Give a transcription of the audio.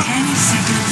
Ten seconds.